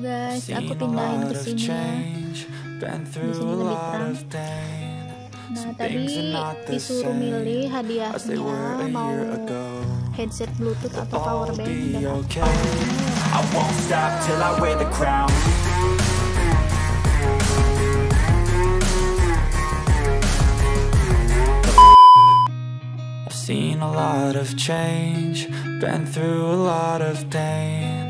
guys, aku pindahin ke sini ya. Di sini lebih terang. Nah, tadi disuruh milih hadiahnya mau headset bluetooth atau power bank dan I won't stop till I wear the crown. I've seen a lot of change. Been through a lot of pain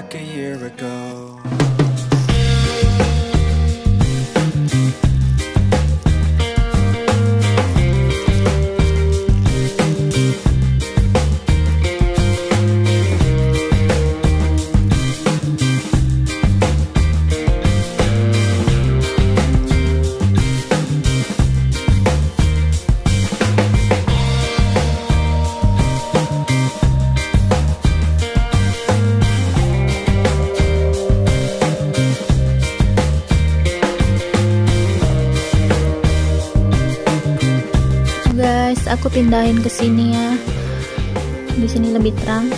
back a year ago pindahin ke sini ya. Di sini lebih terang.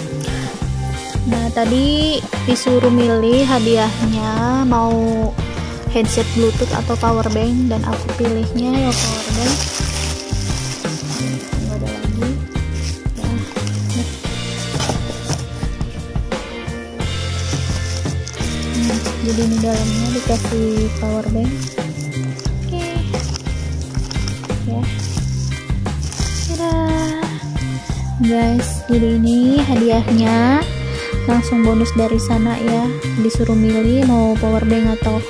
Nah, tadi disuruh milih hadiahnya mau headset bluetooth atau power bank dan aku pilihnya ya power bank. Nggak ada lagi. Nih. Hmm, jadi ini dalamnya dikasih power bank. Guys, jadi ini hadiahnya. Langsung bonus dari sana ya. Disuruh milih mau power bank atau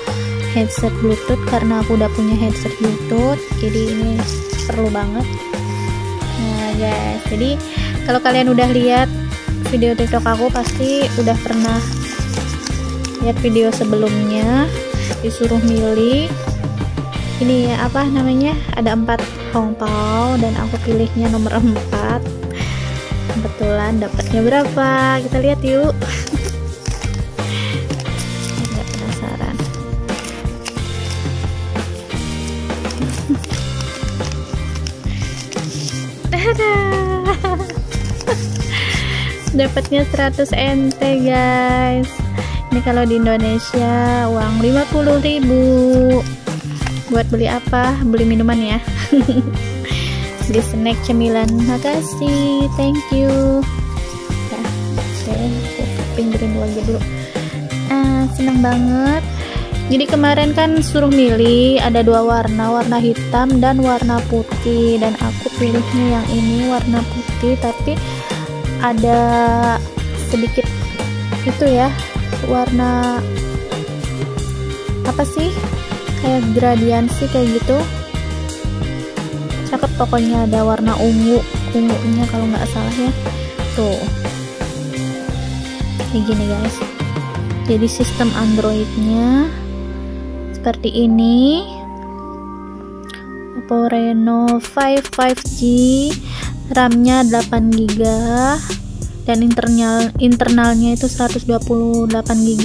headset bluetooth karena aku udah punya headset bluetooth. Jadi ini perlu banget. Nah, guys, jadi kalau kalian udah lihat video TikTok aku pasti udah pernah lihat video sebelumnya. Disuruh milih. Ini ya apa namanya? Ada empat hongpao dan aku pilihnya nomor 4 kebetulan dapatnya berapa? Kita lihat yuk. Agak penasaran. Dapatnya 100 NT guys. Ini kalau di Indonesia uang 50.000 buat beli apa? Beli minuman ya. beli snack cemilan. Makasih. Thank you. Ya aku pinggirin lagi dulu. Ah seneng banget. Jadi kemarin kan suruh milih ada dua warna warna hitam dan warna putih. Dan aku pilihnya yang ini warna putih. Tapi ada sedikit itu ya warna apa sih? Kayak gradiensi kayak gitu pokoknya ada warna ungu ungunya kalau nggak salah ya. Tuh. Kayak gini guys. Jadi sistem androidnya seperti ini. Oppo Reno 5 5G RAM-nya 8GB dan internal internalnya itu 128 GB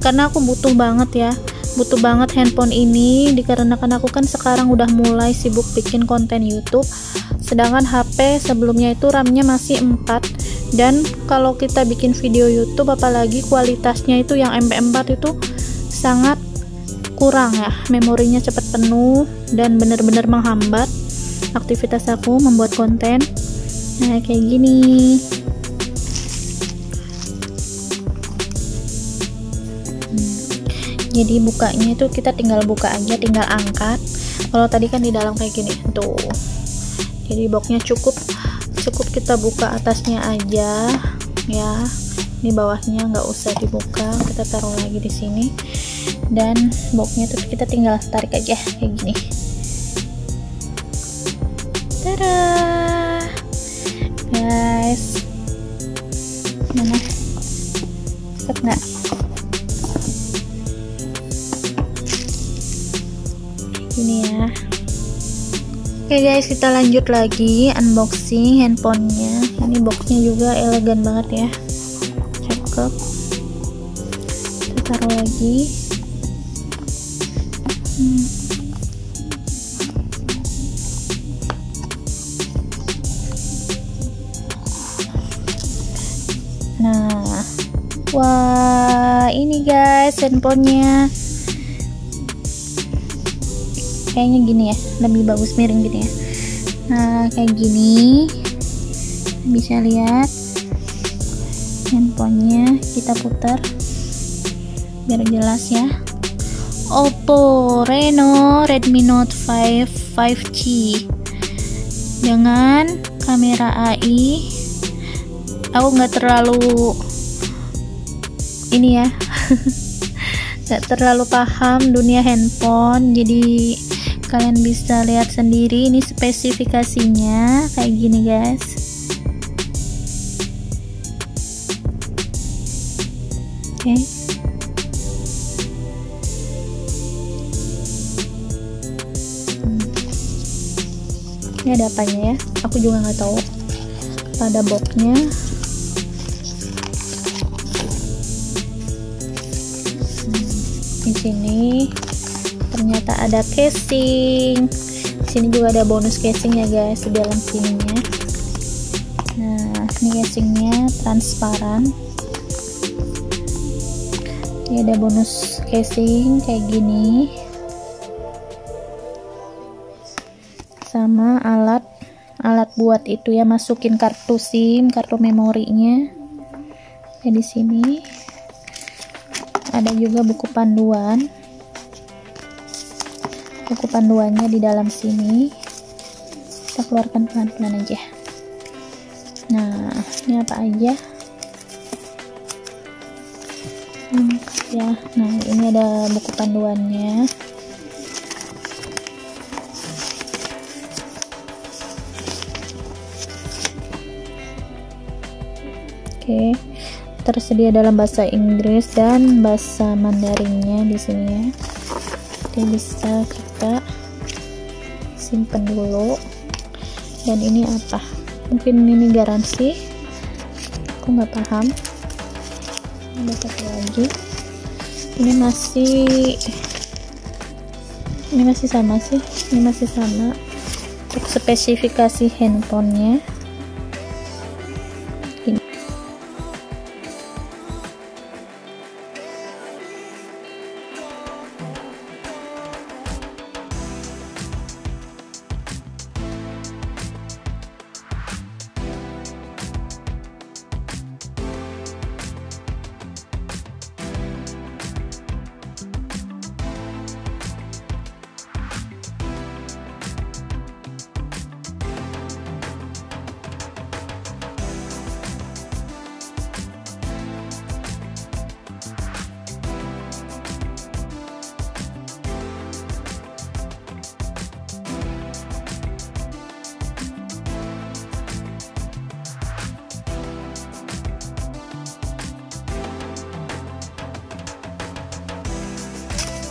karena aku butuh banget ya butuh banget handphone ini dikarenakan aku kan sekarang udah mulai sibuk bikin konten YouTube. Sedangkan HP sebelumnya itu RAM-nya masih 4 dan kalau kita bikin video YouTube apalagi kualitasnya itu yang MP4 itu sangat kurang ya. Memorinya cepat penuh dan benar-benar menghambat aktivitas aku membuat konten. Nah kayak gini jadi bukanya itu kita tinggal buka aja tinggal angkat. Kalau tadi kan di dalam kayak gini tuh. Jadi boxnya cukup cukup kita buka atasnya aja ya. Ini bawahnya nggak usah dibuka kita taruh lagi di sini. Dan boxnya tuh kita tinggal tarik aja kayak gini. Tada guys kita lanjut lagi unboxing handphonenya. Ini boxnya juga elegan banget ya. Cakep. Kita taruh lagi. Hmm. nah wah ini guys handphonenya kayaknya gini ya lebih bagus miring gini ya. Nah kayak gini. Bisa lihat. Handphonenya kita putar. Biar jelas ya. Oppo Reno Redmi Note 5 5G dengan kamera AI aku nggak terlalu ini ya. Nggak terlalu paham dunia handphone jadi kalian bisa lihat sendiri ini spesifikasinya kayak gini guys oke okay. Hmm. ini ada apanya ya aku juga nggak tahu pada boxnya hmm. di sini ternyata ada casing. Sini juga ada bonus casing ya guys di dalam sininya. Nah ini casingnya transparan. Ini ada bonus casing kayak gini. Sama alat alat buat itu ya masukin kartu SIM kartu memorinya. Ya di sini. Ada juga buku panduan buku panduannya di dalam sini. Kita keluarkan pelan-pelan aja. Nah ini apa aja? Hmm, ya. Nah ini ada buku panduannya. Oke. Tersedia dalam bahasa Inggris dan bahasa Mandarinnya di sini ya jadi bisa kita simpan dulu. Dan ini apa? Mungkin ini garansi. Aku nggak paham. Ada satu lagi. Ini masih ini masih sama sih. Ini masih sama untuk spesifikasi handphonenya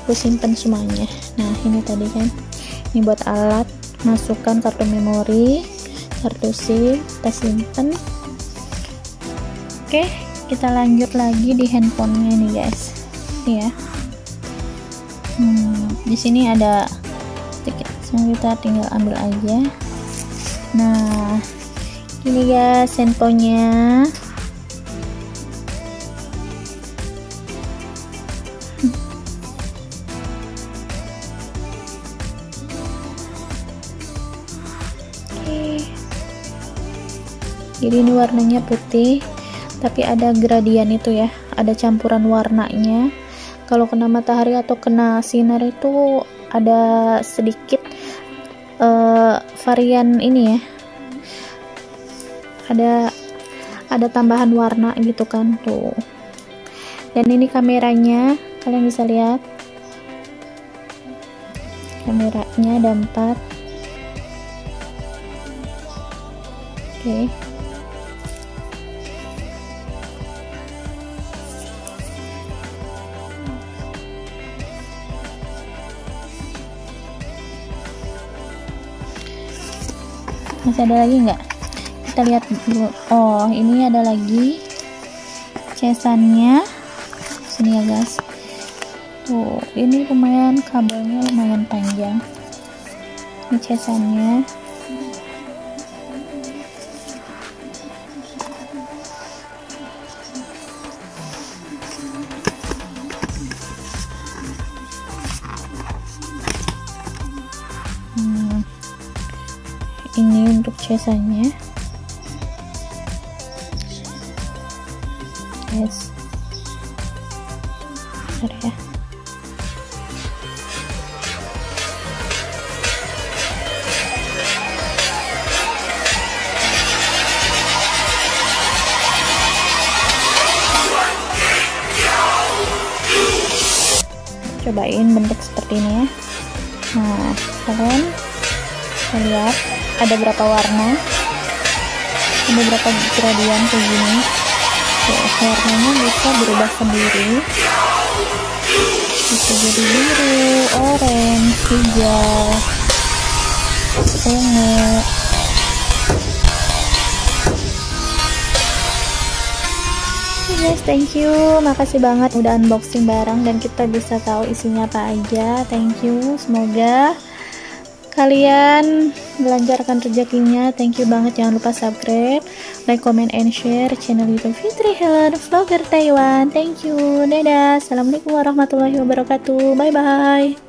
aku simpen semuanya. Nah ini tadi kan. Ini buat alat masukkan kartu memori kartu SIM kita simpen. Oke kita lanjut lagi di handphonenya nih guys. Ini ya. Hmm, di sini ada sedikit. Kita tinggal ambil aja. Nah ini guys handphonenya jadi ini warnanya putih tapi ada gradian itu ya ada campuran warnanya. Kalau kena matahari atau kena sinar itu ada sedikit uh, varian ini ya. Ada ada tambahan warna gitu kan tuh. Dan ini kameranya kalian bisa lihat. Kameranya ada empat. Oke. okay. Masih ada lagi nggak? Kita lihat dulu. Oh ini ada lagi casannya sini ya guys. Tuh ini lumayan kabelnya lumayan panjang ini casannya ini untuk cesanya yes. Bentar ya. Cobain bentuk seperti ini ya. Nah kalian lihat ada berapa warna? Ada berapa gradian kayak gini? Ya, warnanya bisa berubah sendiri. Bisa jadi biru, orange, hijau ungu. Guys thank you. Makasih banget udah unboxing barang dan kita bisa tahu isinya apa aja. Thank you semoga kalian. Melancarkan rezekinya. Thank you banget. Jangan lupa subscribe like comment and share channel youtube Fitri Helen Vlogger Taiwan. Thank you. Dadah. Assalamualaikum warahmatullahi wabarakatuh. Bye bye